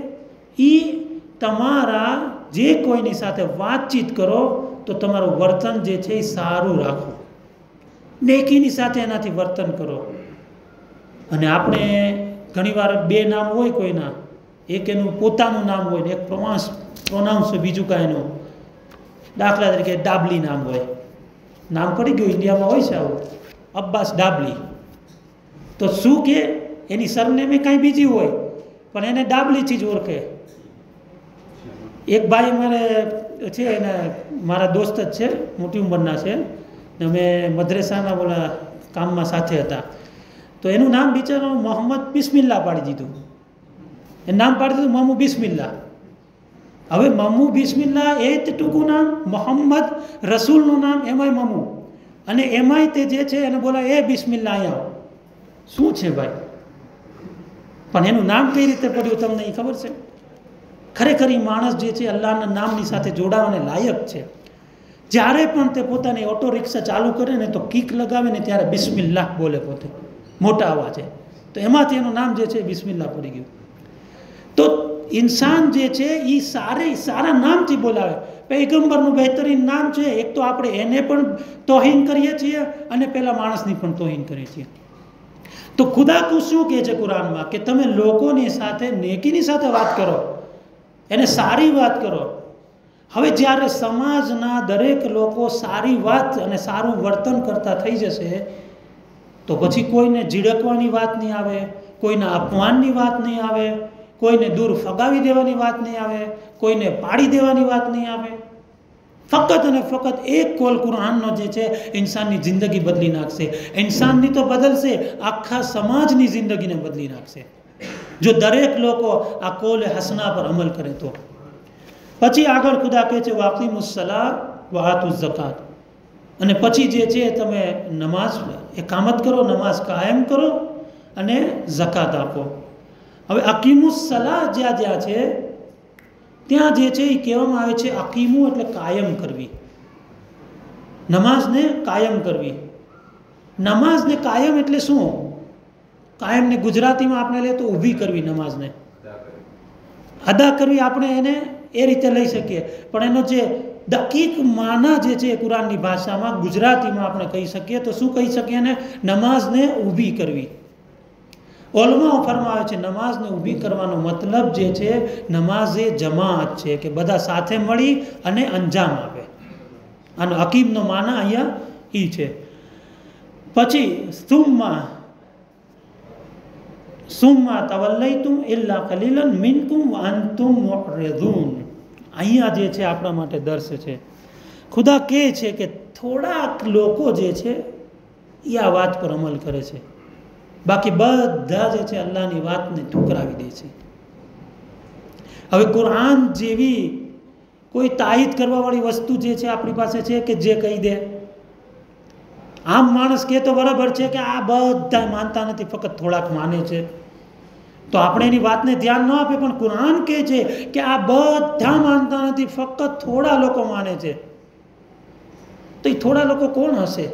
S1: એ તમારા જે કોઈની સાથે વાતચીત કરો, તો તમારું વર્તન જે છે એ સારું રાખો. નેકીની સાથે એનાથી વર્તન કરો. અને આપણે ઘણીવાર બે નામ હોય કોઈના, એક એનું પોતાનું નામ હોય ને એક પ્રોનાઉન્સ પ્રોનાઉન્સ હોય, બીજું કાંઈ એનું દાખલા તરીકે ડાબલી નામ હોય. નામ પડી ગયું ઇન્ડિયામાં હોય છે આવું. અબ્બાસ ડાબલી. તો શું કે એની સરનેમે કાંઈ બીજી હોય, પણ એને ડાબલીથી જ ઓળખે. એક ભાઈ મારે છે એને મારા દોસ્ત જ છે, મોટી ઉંમરના છે. અમે મદ્રેસાના બોલા કામમાં સાથે હતા. તો એનું નામ બિચારો મોહમ્મદ બિસ્મિલ્લા પાડી દીધું. એ નામ પાડી દીધું મામુ બિસ્મિલ્લા. હવે મમ્મુ બિસ્મિલ્લા એ જ ટૂંકું નામ, મોહમ્મદ રસૂલનું નામ, એમાંય મમ્મુ અને એમાંય તે જે છે એને બોલા એ બિસ્મિલ્લા અહીંયા શું છે ભાઈ? પણ એનું નામ કઈ રીતે પડ્યું તમને એ ખબર છે? ખરેખર એ માણસ જે છે અલ્લાહના નામની સાથે જોડાવાને લાયક છે. જ્યારે પણ તે પોતાની ઓટો રિક્ષા ચાલુ કરે ને તો કિક લગાવે ને ત્યારે બિસ્મિલ્લાહ બોલે પોતે. મોટા અવાજે. તો એમાંથી એનું નામ જે છે બિસ્મિલ્લાહ પડી ગયું. તો ઇન્સાન જે છે એ સારે સારા નામથી બોલાવે. પૈગંબરનું બહેતરીન નામ છે, એક તો આપણે એને પણ તોહીન કરીએ છીએ અને પેલા માણસની પણ તોહીન કરીએ છીએ. તો ખુદા શું કહે છે કુરાનમાં? કે તમે લોકોની સાથે, નેકીની સાથે વાત કરો. એને સારી વાત કરો. હવે જ્યારે સમાજના દરેક લોકો સારી વાત અને સારું વર્તન કરતા થઈ જશે, તો પછી કોઈને ઝીડકવાની વાત નહીં આવે, કોઈના અપમાનની વાત નહીં આવે, કોઈને દૂર ફગાવી દેવાની વાત નહીં આવે, કોઈને પાડી દેવાની વાત નહીં આવે. ફક્ત અને ફક્ત એક કોલ કુરાનનો જે છે, ઇન્સાનની જિંદગી બદલી નાખશે. ઇન્સાનની તો બદલશે, આખા સમાજની જિંદગીને બદલી નાખશે. જો દરેક લોકો આ કોલ હસના પર અમલ કરે તો. પછી આગળ ખુદા કહે છે વાકી સલાહ વાતુ જકાત અને પછી જે છે તમે નમાઝ એકામત કરો નમાઝ કાયમ કરો અને જકાત આપો. હવે અકીમુ સલાહ જ્યાં જ્યાં છે ત્યાં જે છે એ કહેવામાં આવે છે અકીમુ એટલે કાયમ કરવી. નમાઝને કાયમ કરવી. નમાઝને કાયમ એટલે શું? કાયમને ગુજરાતીમાં આપણે લે તો ઊભી કરવી નમાઝને. અદા કરવી આપણે એને એ રીતે લઈ શકીએ. પણ એનો જે દકીક માના જે છે કુરાનની ભાષામાં, ગુજરાતીમાં આપણે કહી શકીએ, તો શું કહી શકીએ ને નમાઝને ઊભી કરવી. ઓલમાં ફરમાવે છે, નમાઝને ઊભી કરવાનો મતલબ જે છે, નમાઝ એ જમાત છે, કે બધા સાથે મળી અને અંજામ આપે. આનો હકીમનો માના અહીંયા એ છે. પછી, સુમ્મા સુમ્મા તવલ્લૈતુમ ઇલ્લા કલીલન મિનકુમ અંતુમ મુરદૂન અહીંયા જે છે, આપણા માટે દર્શ છે. ખુદા કહે છે કે થોડાક લોકો જે છે, એ આ વાત પર અમલ કરે છે. બાકી બધા જે છે, અલ્લાહની વાતને ઠુકરાવી દે છે. હવે કુરાન જેવી કોઈ તાહિત કરવાવાળી વસ્તુ જે છે, આપણી પાસે છે કે જે કહી દે? આમ માણસ કહે તો બરાબર છે કે આ બધા માનતા નથી, ફક્ત થોડાક માને છે. તો આપણે એની વાતને ધ્યાન ન આપે, પણ કુરાન કહે છે કે આ બધા માનતા નથી, ફક્ત થોડા લોકો માને છે. તો એ થોડા લોકો કોણ હશે?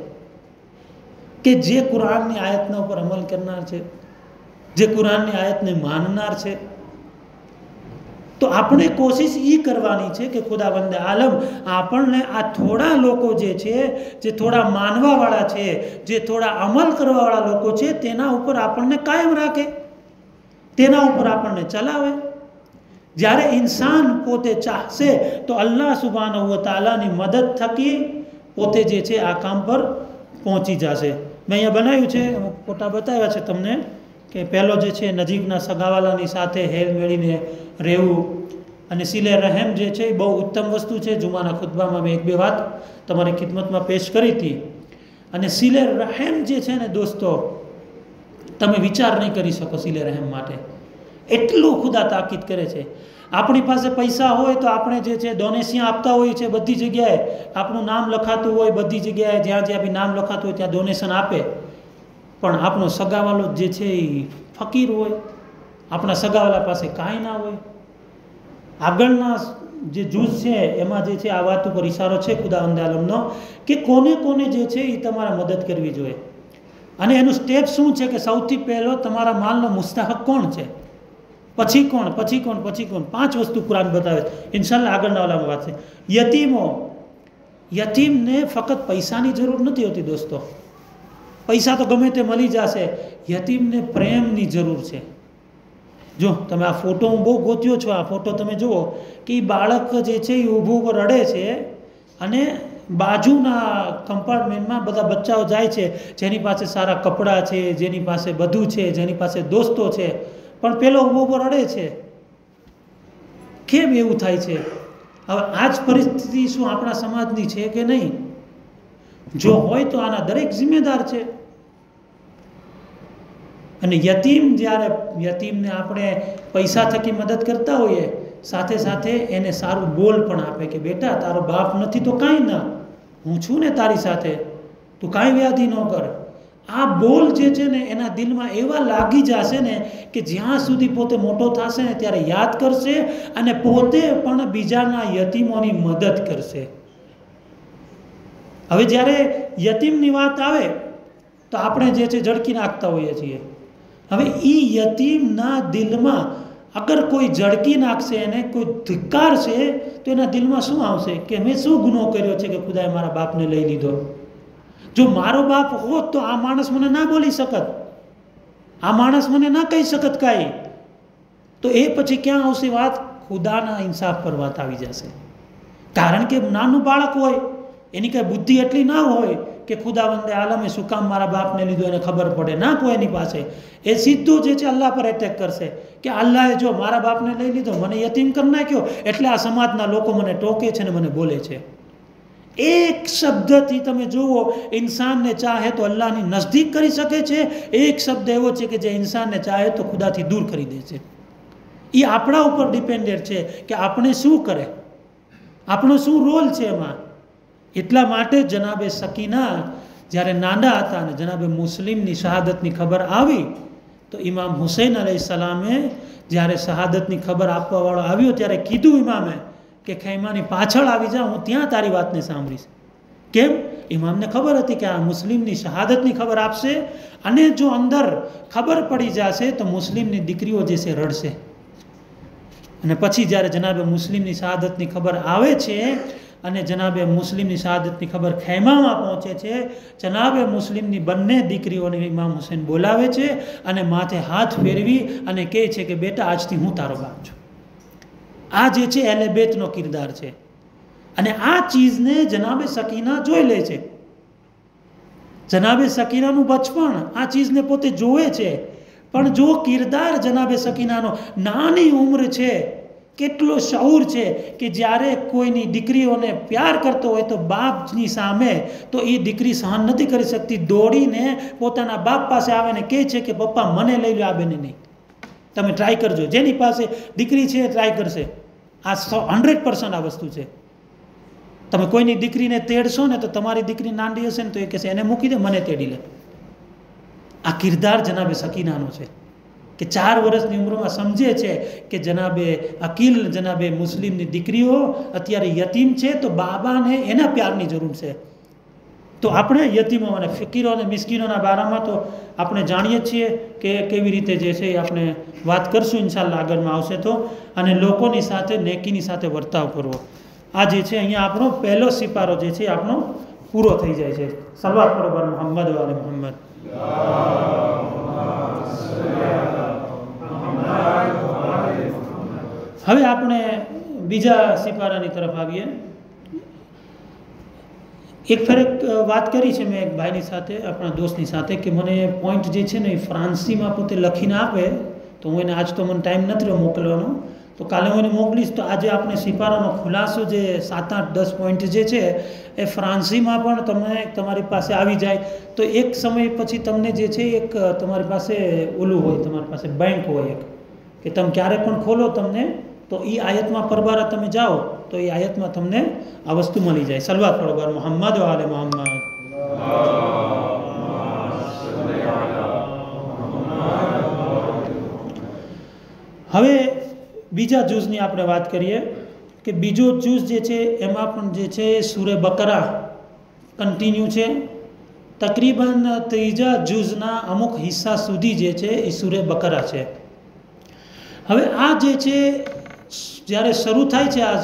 S1: કે જે કુરાનની આયતના ઉપર અમલ કરનાર છે, જે કુરાનની આયતને માનનાર છે? તો આપણે કોશિશ એ કરવાની છે કે ખુદાબંદ આલમ, આપણને આ થોડા લોકો જે છે, જે થોડા માનવાવાળા છે, જે થોડા અમલ કરવાવાળા લોકો છે, તેના ઉપર આપણને કાયમ રાખે. તેના ઉપર આપણને ચલાવે. જ્યારે ઇન્સાન પોતે ચાહશે તો અલ્લાહ સુબાનુ તાલાની મદદ થકી પોતે જે છે આ કામ પર પહોંચી જશે. મેં અહીંયા બનાવ્યું છે ફોટા બતાવ્યા છે તમને કે પહેલો જે છે નજીકના સગાવાલાની સાથે હેલ મેળીને રહેવું અને સિલે રહેમ જે છે એ બહુ ઉત્તમ વસ્તુ છે. જુમાના ખુતબામાં મેં એક બે વાત તમારી ખિદમતમાં પેશ કરી હતી. અને સિલે રહેમ જે છે ને દોસ્તો તમે વિચાર નહીં કરી શકો સિલે રહેમ માટે. એટલું ખુદા તાકીદ કરે છે. આપણી પાસે પૈસા હોય તો આપણે જે છે ડોનેશિયા આપતા હોઈએ છીએ બધી જગ્યાએ. આપણું નામ લખાતું હોય બધી જગ્યાએ, જ્યાં જ્યાં બી નામ લખાતું હોય ત્યાં ડોનેશન આપે. પણ આપણો સગાવાલો જે છે એ ફકીર હોય, આપણા સગાવાલા પાસે કાંઈ ના હોય. આગળના જે જૂથ છે એમાં જે છે આ વાત ઉપર ઇશારો છે ખુદા અંદાલમનો કે કોને કોને જે છે એ તમારે મદદ કરવી જોઈએ. અને એનું સ્ટેપ શું છે કે સૌથી પહેલો તમારા માલનો મુસ્તાહક કોણ છે? પછી કોણ? પછી કોણ? પછી કોણ? પાંચ વસ્તુ કુરાન બતાવે છે. ઇન્શાલ્લા આગળના વાલામાં વાત છે. યતીમો, યતીમને ફક્ત પૈસાની જરૂર નથી હોતી દોસ્તો. પૈસા તો ગમે તે મળી જશે. યતીમને પ્રેમની જરૂર છે. જો, તમે આ ફોટો હું બહુ ગોત્યો છો. આ ફોટો તમે જુઓ કે એ બાળક જે છે એ ઊભું રડે છે અને બાજુના કમ્પાર્ટમેન્ટમાં બધા બચ્ચાઓ જાય છે, જેની પાસે સારા કપડાં છે, જેની પાસે બધું છે, જેની પાસે દોસ્તો છે, પણ પેલો ઊભો ઊભો રડે છે. કેમ એવું થાય છે? હવે આ જ પરિસ્થિતિ શું આપણા સમાજની છે કે નહીં? જો હોય તો આના દરેક જિમ્મેદાર છે. અને યતીમ જ્યારે યતીમને આપણે પૈસા થકી મદદ કરતા હોઈએ સાથે સાથે એને સારું બોલ પણ આપે કે, બેટા, તારો બાપ નથી તો કાંઈ ના. હું છું ને તારી સાથે. તું કાંઈ વ્યાધિ ન કર. આ બોલ જે છે ને, એના દિલમાં એવા લાગી જશે ને કે જ્યાં સુધી પોતે મોટો થશે ને ત્યારે યાદ કરશે અને પોતે પણ બીજાના યતીમોની મદદ કરશે. હવે જ્યારે યતીમની વાત આવે, તો આપણે જે છે ઝડકી નાખતા હોઈએ છીએ. હવે એ યતીમના દિલમાં અગર કોઈ ઝડકી નાખશે એને, કોઈ ધિક્કાર છે તો એના દિલમાં શું આવશે? કે મેં શું ગુનો કર્યો છે કે ખુદાએ મારા બાપને લઈ લીધો? જો મારો બાપ હોત તો આ માણસ મને ના બોલી શકત. આ માણસ મને ના કહી શકત કાંઈ. તો એ પછી ક્યાં આવશે વાત? ખુદાના ઇન્સાફ પર વાત આવી જશે. કારણ કે નાનું બાળક હોય, એની કાંઈ બુદ્ધિ એટલી ના હોય કે ખુદાવંદે આલમે શું કામ મારા બાપને લીધો એને ખબર પડે? ના કોઈ એની પાસે. એ સીધો જે છે અલ્લાહ પર એટેક કરશે કે અલ્લાહે જો મારા બાપને લઈ લીધો, મને યતીમ કરી નાખ્યો, એટલે આ સમાજના લોકો મને ટોકે છે ને મને બોલે છે. એક શબ્દથી તમે જુઓ, ઇન્સાનને ચાહે તો અલ્લાહની નજદીક કરી શકે છે, એક શબ્દ એવો છે કે જે ઇન્સાનને ચાહે તો ખુદાથી દૂર કરી દે છે. એ આપણા ઉપર ડિપેન્ડેડ છે કે આપણે શું કરે? આપણો શું રોલ છે એમાં? એટલા માટે જનાબે સકીના જ્યારે નાના હતા અને જનાબે મુસ્લિમની શહાદતની ખબર આવી, તો ઇમામ હુસૈન અલી સલામે જ્યારે શહાદતની ખબર આપવાવાળો આવ્યો ત્યારે કીધું ઇમામે કે ખૈમાની પાછળ આવી જા, હું ત્યાં તારી વાતને સાંભળીશ. કેમ? ઇમામને ખબર હતી કે આ મુસ્લિમની શહાદતની ખબર આપશે અને જો અંદર ખબર પડી જશે તો મુસ્લિમની દીકરીઓ જે છે રડશે. અને પછી જ્યારે જનાબે મુસ્લિમની શહાદતની ખબર આવે છે અને જનાબે મુસ્લિમની શહાદતની ખબર ખૈમામાં પહોંચે છે. જનાબે મુસ્લિમની બંને દીકરીઓને ઇમામ હુસૈન બોલાવે છે અને માથે હાથ ફેરવી અને કહે છે કે, બેટા, આજથી હું તારો બાપ છું. આ જે છે એલે બેતનો કિરદાર છે. અને આ ચીજને જનાબે સકીના જોઈ લે છે. જનાબે સકીનાનું બચપણ આ ચીજને પોતે જોવે છે. પણ જો કિરદાર જનાબે સકીનાનો નાની ઉંમર છે કેટલો શૌર છે કે જ્યારે કોઈની દીકરીઓને પ્યાર કરતો હોય તો બાપની સામે તો એ દીકરી સહન નથી કરી શકતી. દોડીને પોતાના બાપ પાસે આવે ને કહે છે કે, પપ્પા, મને લઈ લો આ બેને નહીં તમે ટ્રાય કરજો. જેની પાસે દીકરી છે ટ્રાય કરશે. આ સો હંડ્રેડ પર્સન્ટ આ વસ્તુ છે. તમે કોઈની દીકરીને તેડશો ને તો તમારી દીકરી નાંડી હશે ને તો એ કહેશે, એને મૂકી દે, મને તેડી લે. આ કિરદાર જનાબે સકીનાનો છે. કે ચાર વર્ષની ઉંમરમાં સમજે છે કે જનાબે અકીલ, જનાબે મુસ્લિમની દીકરીઓ, અત્યારે યતીમ છે, તો બાબાને એના પ્યારની જરૂર છે. તો આપણે યતીમો અને ફકીરો અને મિસ્કીનોના બારામાં તો આપણે જાણીએ છીએ કે કેવી રીતે જે છે એ આપણે વાત કરશું ઇન્શાલ્લા આગળમાં આવશે તો. અને લોકોની સાથે, નેકીની સાથે વર્તાવ કરવો. આ જે છે અહીંયા આપણો પહેલો સિપારો જે છે આપણો પૂરો થઈ જાય છે. સલવાત બરોબર મોહમ્મદ વાલે મોહમ્મદ. હવે આપણે બીજા સિપારાની તરફ આવીએ. એક ફેર વાત કરી છે મેં એક ભાઈની સાથે, આપણા દોસ્તની સાથે, કે મને પોઈન્ટ જે છે ને એ ફ્રાન્સીમાં પોતે લખીને આપે, તો હું એને આજ તો મને ટાઈમ નથી રહ્યો મોકલવાનો. તો કાલે હું એને મોકલીશ, તો આજે આપણે સિપારાનો ખુલાસો જે સાત આઠ દસ પોઈન્ટ જે છે, એ ફ્રાન્સીમાં પણ તમે તમારી પાસે આવી જાય. તો એક સમય પછી તમને જે છે એક તમારી પાસે ઓલું હોય, તમારી પાસે બેંક હોય એક, કે તમે ક્યારે પણ ખોલો તમને તો એ આયતમાં પરબારા તમે જાઓ, તો એ આયતમાં તમને આ વસ્તુ મળી જાય. સલવાત બરોબર મોહમ્મદ વાલે મોહમ્મદ. હવે બીજા જૂઝની આપણે વાત કરીએ કે બીજો જૂઝ જે છે, એમાં પણ જે છે, સુરે બકરા કન્ટિન્યુ છે. તકરીબન ત્રીજા જૂઝના અમુક હિસ્સા સુધી જે છે એ સુરે બકરા છે. હવે આ જે છે જ્યારે શરૂ થાય છે આ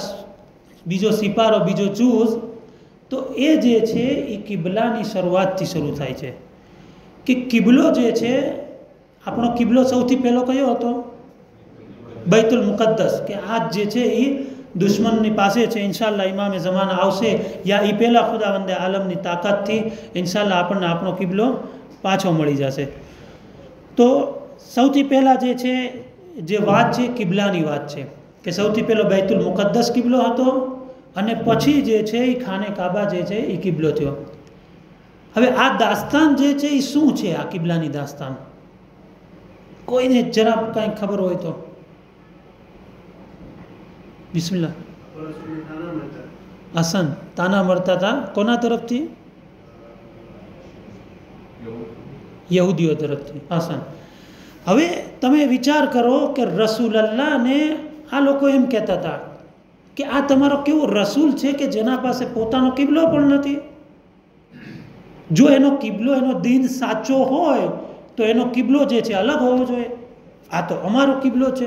S1: બીજો સિપારો, બીજો ચૂઝ, તો એ જે છે એ કિબલાની શરૂઆતથી શરૂ થાય છે. કે કિબલો જે છે, આપણો કિબલો સૌથી પહેલો કયો હતો? બૈતુલ મુકદ્દસ. કે આ જે છે એ દુશ્મનની પાસે છે. ઇન્શાલ્લા ઇમામે જમાના આવશે યા એ પહેલાં ખુદાવંદે આલમની તાકાતથી ઇન્શાલ્લા આપણને આપણો કિબલો પાછો મળી જશે. તો સૌથી પહેલાં જે છે, જે વાત છે, કિબલાની વાત છે. કે સૌથી પહેલો બૈતુલ મુકદ્દસ કિબલો હતો અને પછી જે છે એ ખાને કાબા જે છે એ કિબલો થયો. હવે આ દાસ્તાન જે છે એ શું છે આ કિબલાની દાસ્તાન? કોઈને જરા કાંઈ ખબર હોય તો. બિસ્મિલ્લા હસન, તાના મળતા હતા કોના તરફથી? યહૂદીઓ તરફથી. હસન. હવે તમે વિચાર કરો કે રસૂલલ્લાહને આ લોકો એમ કહેતા હતા કે આ તમારો કેવો રસૂલ છે કે જેના પાસે પોતાનો કિબલો પણ નથી? જો એનો કિબલો, એનો દિન સાચો હોય, તો એનો કિબલો જે છે અલગ હોવો જોઈએ. આ તો અમારો કિબલો છે.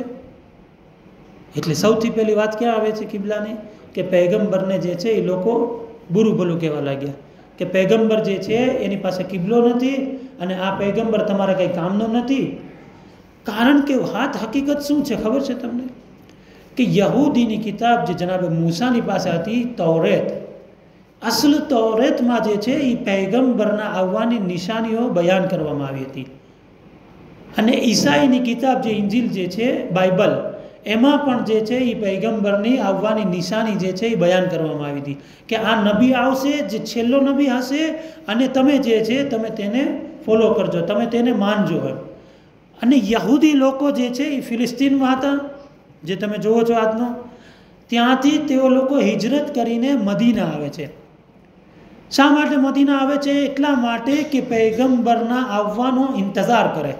S1: એટલે સૌથી પહેલી વાત ક્યાં આવે છે કિબલાની? કે પૈગંબરને જે છે એ લોકો બુરું કહેવા લાગ્યા. કે પૈગંબર જે છે એની પાસે કિબલો નથી અને આ પૈગંબર તમારા કંઈ કામનો નથી. કારણ કે હાથ હકીકત શું છે? ખબર છે તમને? કે યહૂદીની કિતાબ જે જનાબે મૂસાની પાસે હતી, તૌરેત. અસલ તૌરેતમાં જે છે એ પૈગંબરના આવવાની નિશાનીઓ બયાન કરવામાં આવી હતી. અને ઈસાઈની કિતાબ જે ઇન્જિલ જે છે, બાઇબલ, એમાં પણ જે છે એ પૈગંબરની આવવાની નિશાની જે છે એ બયાન કરવામાં આવી હતી કે આ નબી આવશે, જે છેલ્લો નબી હશે, અને તમે જે છે, તમે તેને ફોલો કરજો, તમે તેને માનજો એમ. અને યહૂદી લોકો જે છે એ ફિલિસ્તીનમાં હતા. જે તમે જુઓ છો આજનો, ત્યાંથી તેઓ લોકો હિજરત કરીને મદીના આવે છે. શા માટે મદીના આવે છે? એટલા માટે કે પૈગંબરના આવવાનો ઇંતજાર કરે.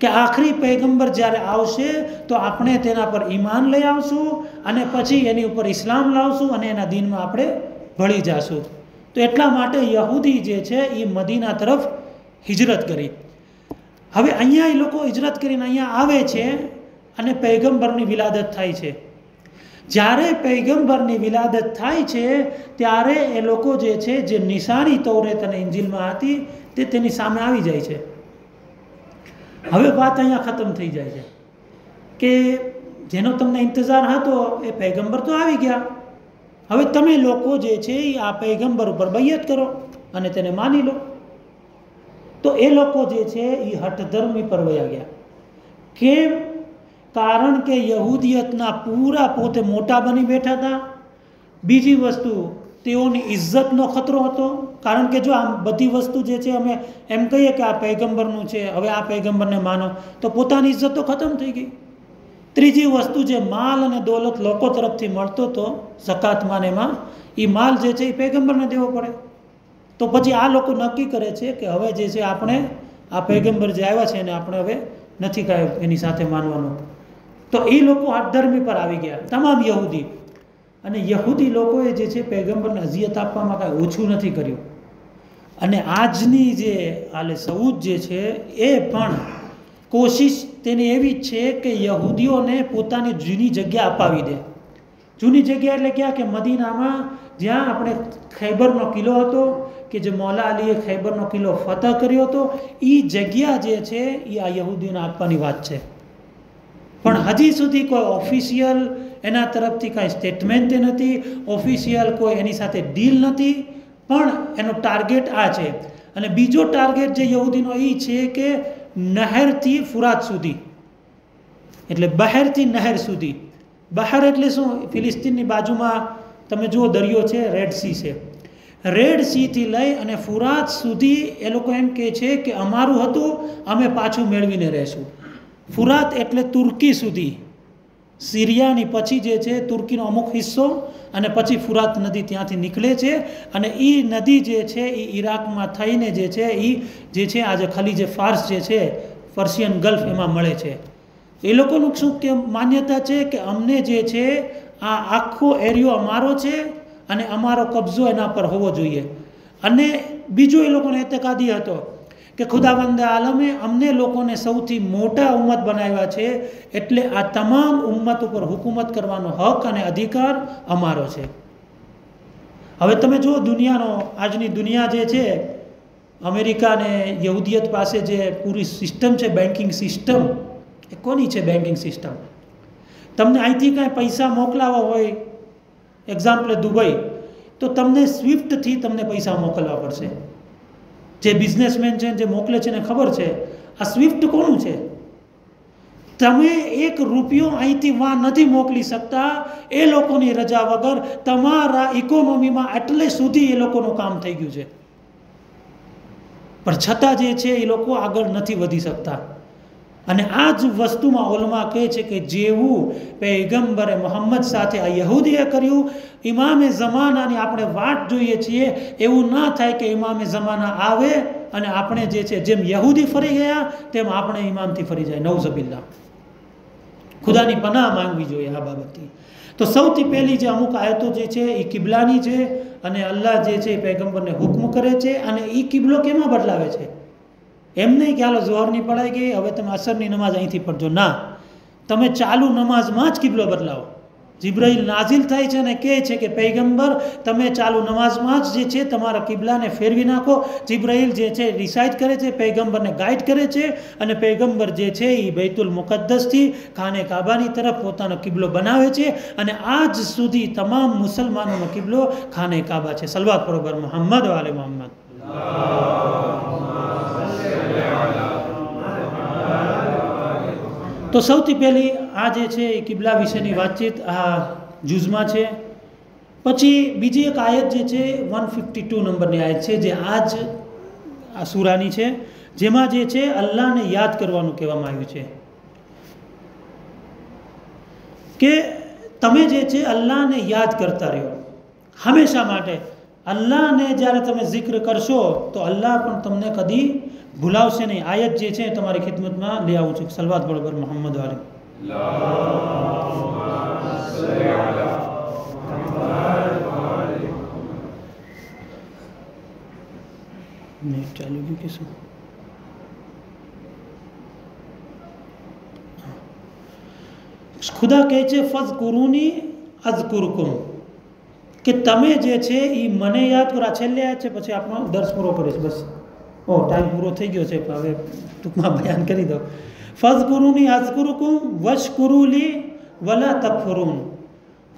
S1: કે આખરી પૈગંબર જ્યારે આવશે, તો આપણે તેના પર ઈમાન લઈ આવશું અને પછી એની ઉપર ઇસ્લામ લાવશું અને એના દિનમાં આપણે ભળી જશું. તો એટલા માટે યહૂદી જે છે, એ મદીના તરફ હિજરત કરી. હવે અહીંયા એ લોકો હિજરત કરીને અહીંયા આવે છે અને પૈગંબરની વિલાદત થાય છે. જ્યારે પૈગંબરની વિલાદત થાય છે, ત્યારે એ લોકો જે છે, જે નિશાની તૌરેત અને ઇન્જિલમાં હતી, તે તેની સામે આવી જાય છે. હવે વાત અહીંયા ખતમ થઈ જાય છે કે જેનો તમને ઇંતજાર હતો, એ પૈગંબર તો આવી ગયા. હવે તમે લોકો જે છે, એ આ પૈગંબર ઉપર બૈયત કરો અને તેને માની લો. તો એ લોકો જે છે, એ હઠધર્મી પર વયા ગયા. કેમ? કારણ કે યહૂદિયતના પૂરા પોતે મોટા બની બેઠા હતા. બીજી વસ્તુ, તેઓની ઇજ્જતનો ખતરો હતો. કારણ કે જો આમ બધી વસ્તુ જે છે અમે એમ કહીએ કે આ પૈગંબરનું છે, હવે આ પૈગંબરને માનો, તો પોતાની ઇજ્જત તો ખતમ થઈ ગઈ. ત્રીજી વસ્તુ જે માલ અને દોલત લોકો તરફથી મળતો હતો જકાતમાં એમાં એ માલ જે છે એ પૈગંબરને દેવો પડે. તો પછી આ લોકો નક્કી કરે છે કે હવે જે છે આપણે આ પૈગંબર જે આવ્યા છે એને આપણે હવે નથી કાંઈ એની સાથે માનવાનું. તો એ લોકો હાથધર્મી પર આવી ગયા. તમામ યહૂદી. અને યહૂદી લોકોએ જે છે પૈગંબરને અઝિયત આપવામાં કાંઈ ઓછું નથી કર્યું. અને આજની જે આલે સૌદ જે છે એ પણ કોશિશ તેની એવી છે કે યહૂદીઓને પોતાની જૂની જગ્યા અપાવી દે. જૂની જગ્યા એટલે ક્યાં? કે મદીનામાં જ્યાં આપણે ખૈબરનો કિલ્લો હતો, કે જે મૌલા અલીએ ખૈબરનો કિલ્લો ફતહ કર્યો હતો એ જગ્યા જે છે એ આ યહૂદીઓને આપવાની વાત છે. પણ હજી સુધી કોઈ ઓફિશિયલ એના તરફથી કાંઈ સ્ટેટમેન્ટ નથી ઓફિશિયલ કોઈ એની સાથે ડીલ નથી, પણ એનો ટાર્ગેટ આ છે. અને બીજો ટાર્ગેટ જે યહૂદીનો એ છે કે નહેરથી ફુરાત સુધી. એટલે બહેરથી નહેર સુધી. બહાર એટલે શું? ફિલિસ્તીનની બાજુમાં તમે જુઓ દરિયો છે રેડ સી છે. રેડ સીથી લઈ અને ફુરાત સુધી એ લોકો એમ કહે છે કે અમારું હતું, અમે પાછું મેળવીને રહેશું. ફુરાત એટલે તુર્કી સુધી. સિરિયાની પછી જે છે, તુર્કીનો અમુક હિસ્સો અને પછી ફુરાત નદી ત્યાંથી નીકળે છે અને એ નદી જે છે એ ઈરાકમાં થઈને જે છે એ જે છે, આજે ખાલી જે ફાર્સ જે છે, પર્શિયન ગલ્ફ એમાં મળે છે. એ લોકોનું શું કે માન્યતા છે કે અમને જે છે, આ આખો એરિયો અમારો છે અને અમારો કબજો એના પર હોવો જોઈએ. અને બીજો એ લોકોનો એતકાદી હતો કે ખુદાવંદ આલમે અમને લોકોને સૌથી મોટા ઉમ્મત બનાવ્યા છે એટલે આ તમામ ઉમ્મત ઉપર હુકુમત કરવાનો હક અને અધિકાર અમારો છે. હવે તમે જુઓ દુનિયાનો, આજની દુનિયા જે છે, અમેરિકા અને યહૂદિયત પાસે જે પૂરી સિસ્ટમ છે, બેન્કિંગ સિસ્ટમ, એ કોની છે બેન્કિંગ સિસ્ટમ? તમને અહીંથી કાંઈ પૈસા મોકલાવા હોય એક્ઝામ્પલ દુબઈ, તો તમને સ્વિફ્ટથી તમને પૈસા મોકલવા પડશે. જે બિઝનેસમેન છે જે મોકલે છે ને ખબર છે, આ સ્વિફ્ટ કોનું છે? તમે એક રૂપિયો અહીંથી વાં નથી મોકલી શકતા, એ લોકોની રજા વગર તમારા ઇકોનોમીમાં એટલે સુધી એ લોકોનું કામ થઈ ગયું છે. પણ છતાં જે છે એ લોકો આગળ નથી વધી શકતા. અને આ જ વસ્તુમાં ઓલમાં કહે છે કે જેવું પૈગંબરે મોહમ્મદ સાથે આ યહૂદીએ કર્યું ઇમામે જમાનાની આપણે વાટ જોઈએ છીએ, એવું ના થાય કે ઇમામે જમાના આવે અને આપણે જે છે, જેમ યહૂદી ફરી ગયા, તેમ આપણે ઇમામથી ફરી જાય. નવઝબિલ્લા ખુદાની પનાહ માંગવી જોઈએ આ બાબતથી. તો સૌથી પહેલી જે અમુક આયતો જે છે એ કિબલાની છે અને અલ્લાહ જે છે, એ પૈગંબરને હુકમ કરે છે અને એ કિબલો કેમાં બદલાવે છે? એમ નહીં કે હાલો જોહરની પડાઈ ગઈ, હવે તમે અસરની નમાઝ અહીંથી પડજો. ના. તમે ચાલુ નમાઝમાં જ કિબલો બદલાવો. જિબ્રાઈલ નાઝિલ થાય છે અને કહે છે કે, પૈગંબર, તમે ચાલુ નમાઝમાં જ જે છે તમારા કિબલાને ફેરવી નાખો. જિબ્રાઈલ જે છે રિસાઇડ કરે છે, પૈગંબરને ગાઈડ કરે છે અને પૈગંબર જે છે એ બૈતુલ મુકદ્દસથી ખાને કાબાની તરફ પોતાનો કિબલો બનાવે છે અને આજ સુધી તમામ મુસલમાનોનો કિબલો ખાને કાબા છે. સલવાત બરોબર મોહમ્મદ વાલે મોહમ્મદ. તો સૌથી પહેલી આ જે છે એ કિબલા વિશેની વાતચીત આ જુઝમાં છે. પછી બીજી એક આયત જે છે વન ફિફ્ટી ટુ નંબરની આયત છે, જે આ જ આ સુરાની છે, જેમાં જે છે, અલ્લાહને યાદ કરવાનું કહેવામાં આવ્યું છે. કે તમે જે છે, અલ્લાહને યાદ કરતા રહ્યો. હંમેશા માટે. અલ્લાહને જ્યારે તમે જિક્ર કરશો, તો અલ્લાહ પણ તમને કદી ભૂલાવશે નહીં. આયત જે છે તમારી ખિદમતમાં લઈ આવું છું. સલવાદ બરોબર મોહમ્મદ વાલે. ચાલુ ગયું ખુદા કહે છે ફઝ કુરુની અઝકુરકુમ. કે તમે જે છે એ મને યાદ કરો. છેલ્લે છે, પછી આપણો દર્શ પૂરો કરીશ. બસ. ઓ, ટાઈમ પૂરો થઈ ગયો છે હવે ટૂંકમાં બયાન કરી દો. ફઝ કુરુની અઝકુરકુમ વશ કુરુલી વલા તકફરુન.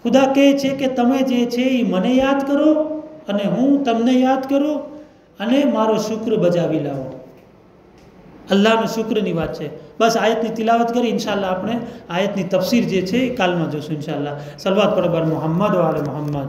S1: ખુદા કહે છે કે તમે જે છે એ મને યાદ કરો અને હું તમને યાદ કરું અને મારો શુક્ર બજાવી લાવો. અલ્લાહનો શુક્રની વાત છે. બસ આયતની તિલાવત કરી ઇન્શાલ્લાહ આપણે આયતની તફસીર જે છે એ કાલમાં જોશું ઇન્શાલ્લાહ સલવાત પરબર મોહમ્મદ વાલે મોહમ્મદ.